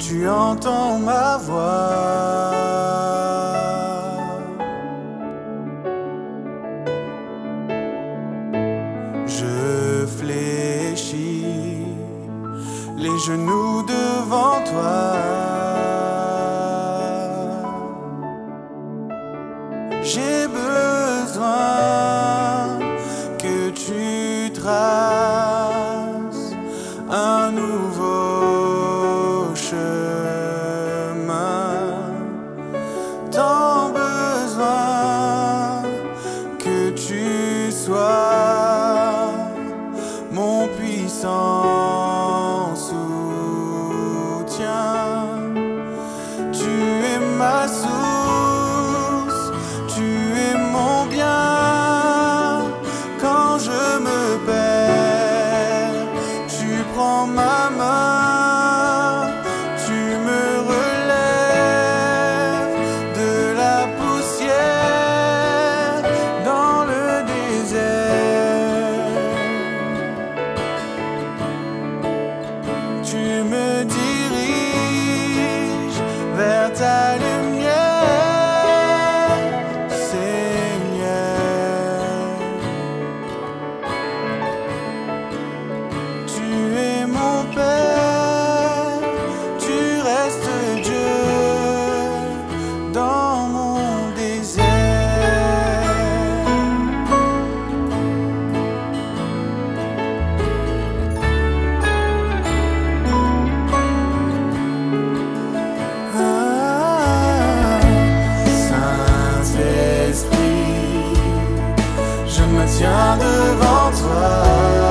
tu entends ma voix. Je fléchis les genoux devant toi. mon puissant. me tiens devant toi.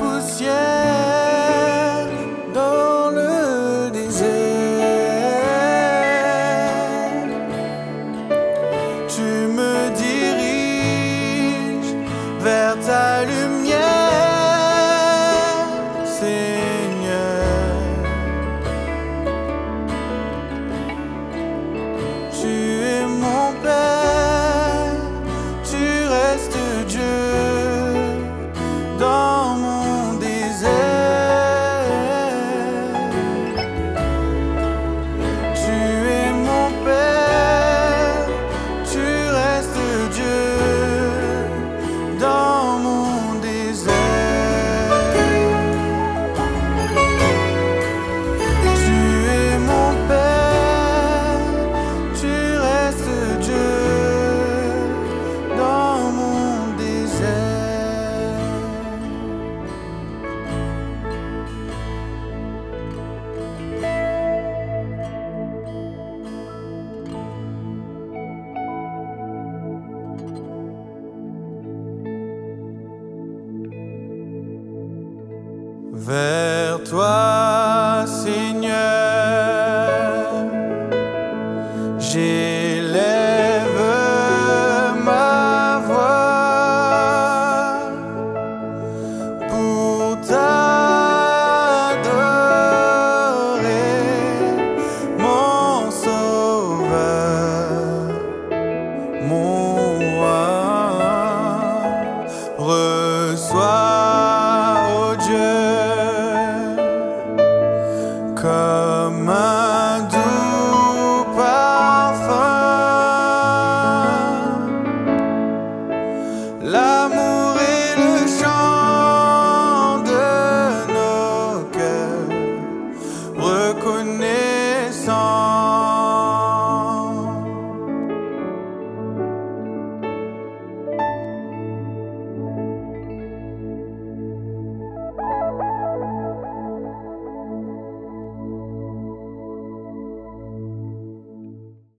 poussière dans le désert. Tu me diriges vers ta lumière. Vers toi, Seigneur. J'élève ma voix pour t'adorer, mon sauveur, mon